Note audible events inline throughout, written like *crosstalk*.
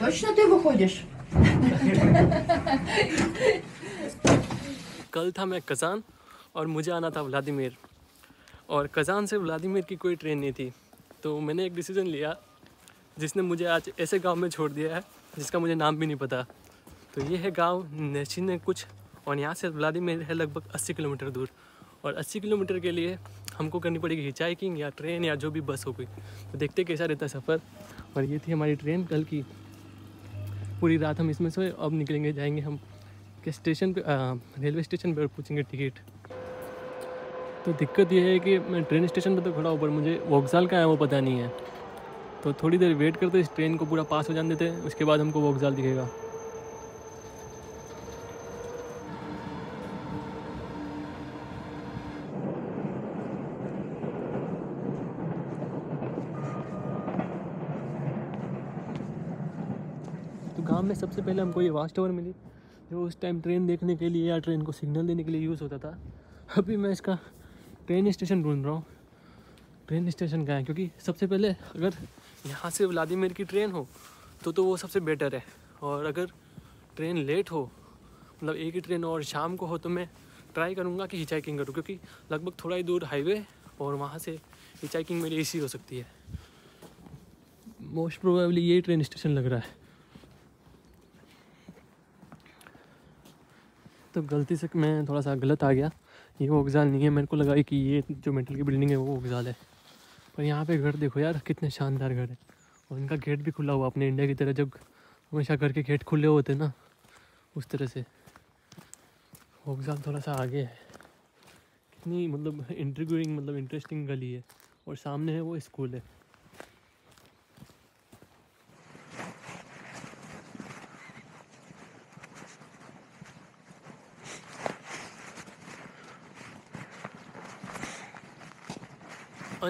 Точно ты выходишь? कल था मैं कज़ान और मुझे आना था व्लादिमीर और कज़ान से व्लादिमीर की कोई ट्रेन नहीं थी तो मैंने एक डिसीज़न लिया जिसने मुझे आज ऐसे गांव में छोड़ दिया है जिसका मुझे नाम भी नहीं पता तो ये है गांव नेचिन कुछ और यहाँ से व्लादिमीर है लगभग 80 किलोमीटर दूर और 80 किलोमीटर के लिए हमको करनी पड़ेगी हिचाइकिंग या ट्रेन या जो भी बस हो गई तो देखते कैसा रहता है सफ़र और ये थी हमारी ट्रेन कल की पूरी रात हम इसमें सोए अब निकलेंगे, जाएँगे हम के स्टेशन पे रेलवे स्टेशन पर पूछेंगे टिकट। तो दिक्कत यह है कि मैं ट्रेन स्टेशन पर तो खड़ा हूँ, पर मुझे वोकजाल का है, वो पता नहीं है। तो थोड़ी देर वेट करते, इस ट्रेन को पूरा पास हो जाने देते, उसके बाद हमको वोकजाल दिखेगा। तो में सबसे पहले हमको ये वाच टावर मिली, जो उस टाइम ट्रेन देखने के लिए या ट्रेन को सिग्नल देने के लिए यूज़ होता था। अभी मैं इसका ट्रेन स्टेशन ढूंढ रहा हूँ। ट्रेन स्टेशन का है? क्योंकि सबसे पहले अगर यहाँ से व्लादिमीर की ट्रेन हो तो तो वो सबसे बेटर है। और अगर ट्रेन लेट हो मतलब एक ही ट्रेन और शाम को हो तो मैं ट्राई करूँगा कि हिचाइकिंग करूँ, क्योंकि लगभग थोड़ा ही दूर हाईवे और वहाँ से हिचाइकिंग मेरी इसी हो सकती है। मोस्ट प्रोबेबली यही ट्रेन स्टेशन लग रहा है। तो गलती से मैं थोड़ा सा गलत आ गया। ये वो वोगजाल नहीं है, मेरे को लगा कि ये जो मेटल की बिल्डिंग है वो वोगजाल है। पर यहाँ पे घर देखो यार, कितने शानदार घर है। और इनका गेट भी खुला हुआ अपने इंडिया की तरह, जब हमेशा घर के गेट खुले होते ना, उस तरह से। वोगजाल थोड़ा सा आगे है। कितनी मतलब इंटरव्यूइंग मतलब इंटरेस्टिंग गली है। और सामने है वो स्कूल है।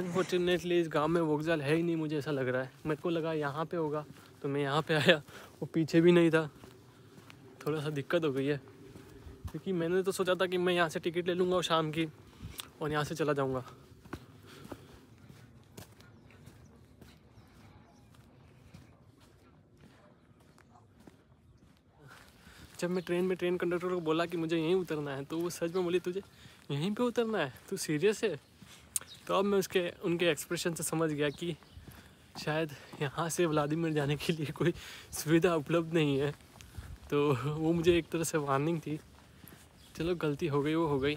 अनफॉर्चुनेटली इस गाँव में वोगजाल है ही नहीं, मुझे ऐसा लग रहा है। मेरे को लगा यहाँ पे होगा तो मैं यहाँ पे आया। वो पीछे भी नहीं था। थोड़ा सा दिक्कत हो गई है। क्योंकि मैंने तो सोचा था कि मैं यहाँ से टिकट ले लूँगा शाम की, और यहाँ से चला जाऊँगा। जब मैं ट्रेन में ट्रेन कंडक्टर को बोला कि मुझे यहीं उतरना है तो वो सच में बोली, तुझे यहीं पे उतरना है? तू सीरियस है? तो अब मैं उसके, उनके एक्सप्रेशन से समझ गया कि शायद यहाँ से व्लादिमिर जाने के लिए कोई सुविधा उपलब्ध नहीं है। तो वो मुझे एक तरह से वार्निंग थी। चलो, गलती हो गई, वो हो गई।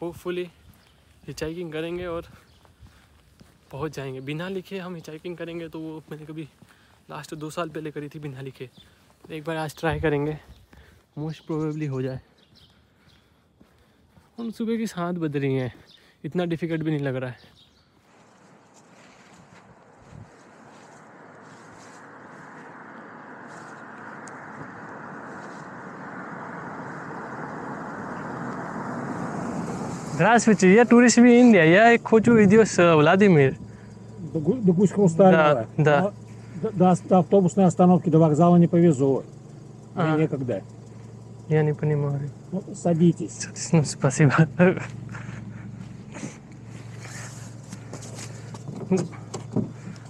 होपफुली हिचाइकिंग करेंगे और पहुँच जाएँगे। बिना लिखे हम हिचाइकिंग करेंगे तो वो मैंने कभी लास्ट दो साल पहले करी थी बिना लिखे। एक बार आज ट्राई करेंगे। मोस्ट प्रोबेबली हो जाए। हम सुबह की सात बज रही हैं। इतना डिफ़िकल्ट भी नहीं लग रहा है Здравствуйте, я турист в Индии. Я хочу видео с Владимир. До, Гу- до Гуська-Усталева. Да, да. Но До, до автобусной остановки, до вокзала не повезу. Мне А. некогда. Я не понимаю. Ну, садитесь. Ну, спасибо.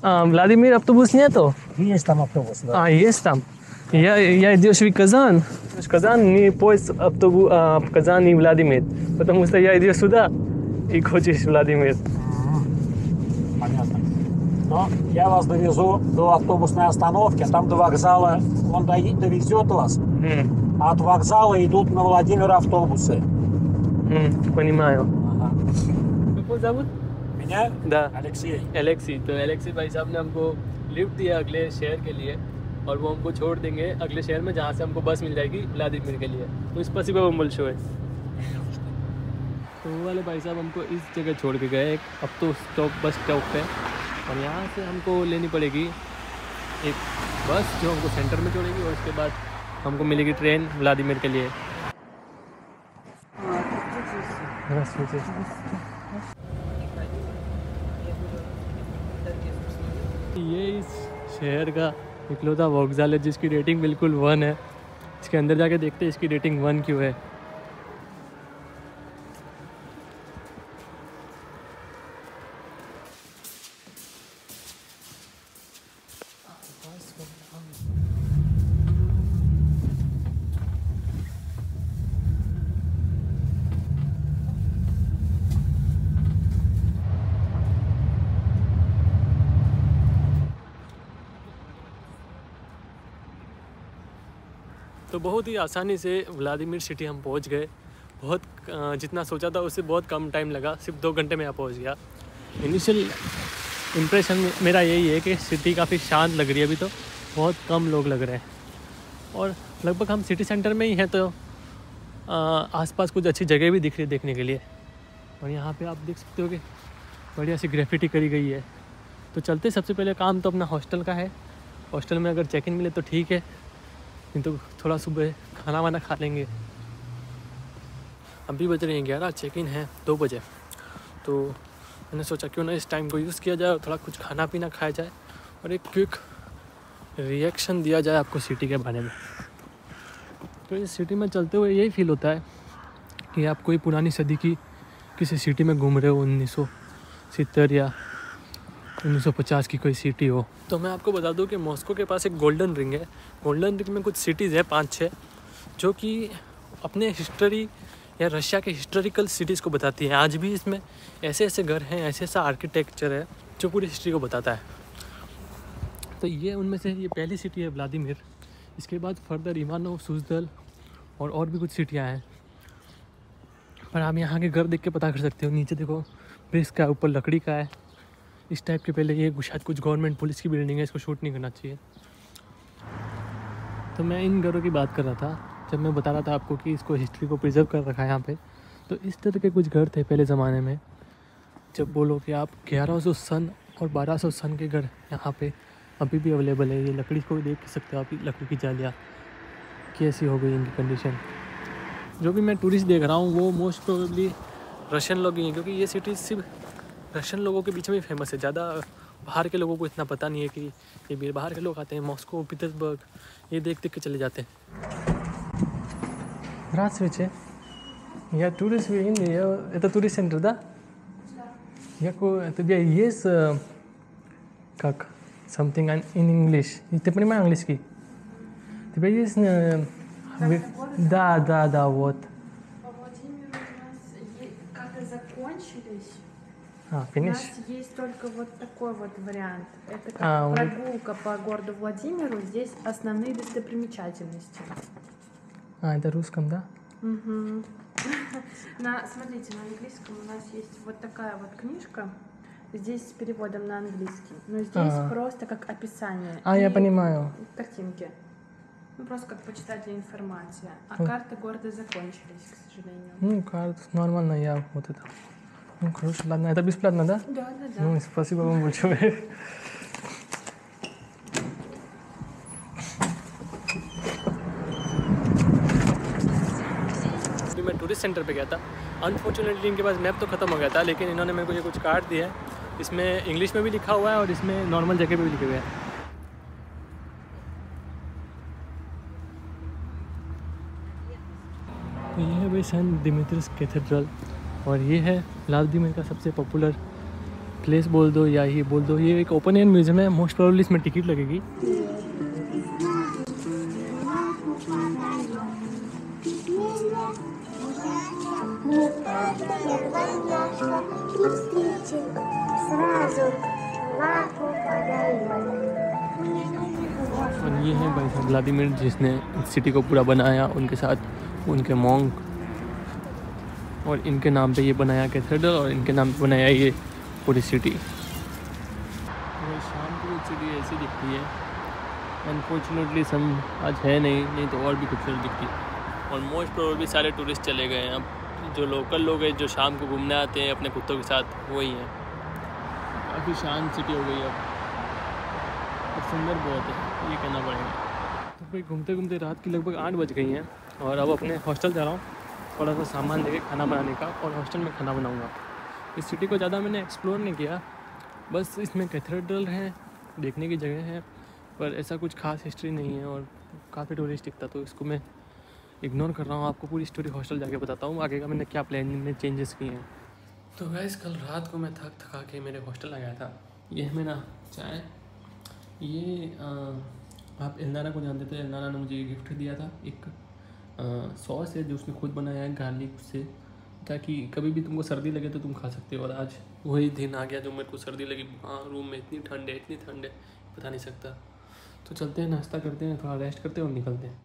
А, Владимир, автобус нету? Есть там автобус, да. А, есть там. Я, я иду в Казан. В Казан не поезд автобус а, в Казан и Владимир. Потому что я иду сюда и хочешь Владимир. Понятно. Но я вас довезу до автобусной остановки, там до вокзала, он довезет вас, а от вокзала идут на Владимир автобусы. м, понимаю. Ага. Как зовут? Меня? Да. Алексей. एलेक्सी तो एलेक्सी भाई साहब ने हमको लिफ्ट दिया अगले शहर के लिए और वो हमको छोड़ देंगे अगले शहर में जहाँ से हमको बस मिल जाएगी व्लादिमीर के लिए तो इस पर वो मुल शो है तो वो वाले भाई साहब हमको इस जगह छोड़ के गए एक अब तो स्टॉप बस स्टॉप पे और यहाँ से हमको लेनी पड़ेगी एक बस जो हमको सेंटर में छोड़ेगी और उसके बाद हमको मिलेगी ट्रेन व्लादिमीर के लिए ये इस शहर का इकलौता वॉकजाल है, जिसकी रेटिंग बिल्कुल वन है। इसके अंदर जाके देखते हैं इसकी रेटिंग वन क्यों है। तो बहुत ही आसानी से व्लादिमीर सिटी हम पहुँच गए। बहुत जितना सोचा था उससे बहुत कम टाइम लगा। सिर्फ़ दो घंटे में यहाँ पहुँच गया। इनिशियल इम्प्रेशन मेरा यही है कि सिटी काफ़ी शांत लग रही है अभी तो। बहुत कम लोग लग रहे हैं। और लगभग हम सिटी सेंटर में ही हैं तो आसपास कुछ अच्छी जगह भी दिख रही है देखने के लिए। और यहाँ पे आप देख सकते हो कि बढ़िया सी ग्रेफिटी करी गई है। तो चलते सबसे पहले काम तो अपना हॉस्टल का है। हॉस्टल में अगर चेक इन मिले तो ठीक है। नहीं तो थोड़ा सुबह खाना वाना खा लेंगे। अभी बज रहे हैं ग्यारह चेक इन है, दो बजे। तो मैंने सोचा क्यों ना इस टाइम को यूज़ किया जाए और थोड़ा कुछ खाना पीना खाया जाए और एक क्विक रिएक्शन दिया जाए आपको सिटी के बारे में। तो इस सिटी में चलते हुए यही फील होता है कि आप कोई पुरानी सदी की किसी सिटी में घूम रहे हो, उन्नीस सौ सत्तर या 1950 की कोई सिटी हो। तो मैं आपको बता दूँ कि मॉस्को के पास एक गोल्डन रिंग है। गोल्डन रिंग में कुछ सिटीज़ है, पाँच छः जो कि अपने हिस्ट्री या रशिया के हिस्टोरिकल सिटीज़ को बताती हैं। आज भी इसमें ऐसे ऐसे घर हैं ऐसे ऐसा आर्किटेक्चर है, जो पूरी हिस्ट्री को बताता है। तो ये उनमें से ये पहली सिटी है व्लादिमिर इसके बाद फर्दर इवानो सुजदल और और भी कुछ सिटियाँ हैं। पर आप यहाँ के घर देख के पता कर सकते हो, नीचे देखो ब्रिक्स का ऊपर लकड़ी का है। इस टाइप के पहले ये शायद कुछ गवर्नमेंट पुलिस की बिल्डिंग है, इसको शूट नहीं करना चाहिए। तो मैं इन घरों की बात कर रहा था, जब मैं बता रहा था आपको कि इसको हिस्ट्री को प्रिजर्व कर रखा है यहाँ पे। तो इस तरह के कुछ घर थे पहले ज़माने में, जब बोलो कि आप 1100 सन और 1200 सन के घर यहाँ पे अभी भी अवेलेबल है। ये लकड़ी को देख सकते हो आप, लकड़ी की जालियाँ कैसी हो गई इनकी कंडीशन जो भी मैं टूरिस्ट देख रहा हूँ, वो मोस्ट प्रोबेबली रशियन लोग ही हैं, क्योंकि ये सिटी सिर्फ़ रशियन लोगों के बीच में ही फेमस है ज़्यादा बाहर के लोगों को इतना पता नहीं है कि ये भी बाहर के लोग आते हैं मॉस्को पीटर्सबर्ग ये देख देख के चले जाते हैं Здравствуйте. Я турист в Индии. Я- Это турист центр, да? Я ко- тебе есть э, как something in in English? И Ты понимаешь английский? Тебя есть... э, вы- Да, да, да, вот. А, У нас есть только вот такой вот вариант. Это как А, он- прогулка по городу Владимиру. Здесь основные достопримечательности. А, это русском, да? Мгм. *laughs* На, смотрите, на английском у нас есть вот такая вот книжка. Здесь с переводом на английский. Но здесь А. просто как описание. А, я понимаю. Картинки. Ну, просто как почитать для информации. А Ой. карты города закончились, к сожалению. Ну, карт, нормально, я вот это. Ну, хорошо, ладно. Это бесплатно, да? Да, да, да. Ну, спасибо вам большое. अभी मैं टूरिस्ट सेंटर पे गया था अनफॉर्चुनेटली इनके पास मैप तो ख़त्म हो गया था लेकिन इन्होंने मेरे को ये कुछ कार्ड दिया है इसमें इंग्लिश में भी लिखा हुआ है और इसमें नॉर्मल जगह पे भी लिखे हुए हैं तो ये है भाई सेंट डिमिट्रिस कैथेड्रल और ये है लालदीमन का सबसे पॉपुलर प्लेस बोल दो या ये बोल दो। ये एक ओपन एयर म्यूज़ियम है मोस्ट प्रॉब्लली इसमें टिकट लगेगी। और ये है भाई साहब व्लादिमिर जिसने सिटी को पूरा बनाया, उनके साथ, उनके मोंग और इनके नाम पे ये बनाया कैथेड्रल और इनके नाम पे बनाया ये पूरी सिटी शाम को सिटी ऐसी दिखती है। अनफॉर्चुनेटली सम आज है नहीं नहीं तो और भी खूबसूरत दिखती। और मोस्ट प्रोबेबली सारे टूरिस्ट चले गए हैं। अब जो लोकल लोग हैं, जो शाम को घूमने आते हैं, अपने कुत्तों के साथ, वही हैं। काफ़ी शांत सिटी हो गई अब। और सुंदर बहुत है, ये कहना पड़ेगा। तो भाई घूमते घूमते रात की लगभग आठ बज गई हैं। और अब अपने हॉस्टल जा रहा हूँ। थोड़ा सा सामान लेके खाना बनाने का और हॉस्टल में खाना बनाऊँगा। इस सिटी को ज़्यादा मैंने एक्सप्लोर नहीं किया। बस इसमें कैथेड्रल है देखने की जगह है पर ऐसा कुछ खास हिस्ट्री नहीं है और काफ़ी टूरिस्टिक था तो इसको मैं इग्नोर कर रहा हूँ। आपको पूरी स्टोरी हॉस्टल जाके बताता हूँ आगे का मैंने क्या प्लान में चेंजेस किए हैं। तो गैस कल रात को मैं थक थका के मेरे हॉस्टल आ गया था। ये है मेरा चाय। ये अ, आप एलनारा को जानते थे एलनारा ने मुझे गिफ्ट दिया था एक सॉस है जो उसने खुद बनाया है गार्लिक से। ताकि कभी भी तुमको सर्दी लगे तो तुम खा सकते हो और आज वही दिन आ गया जो मेरे को सर्दी लगी। हाँ रूम में इतनी ठंड है, इतनी ठंड है बता नहीं सकता। तो चलते हैं, नाश्ता करते हैं, थोड़ा रेस्ट करते हैं और निकलते हैं।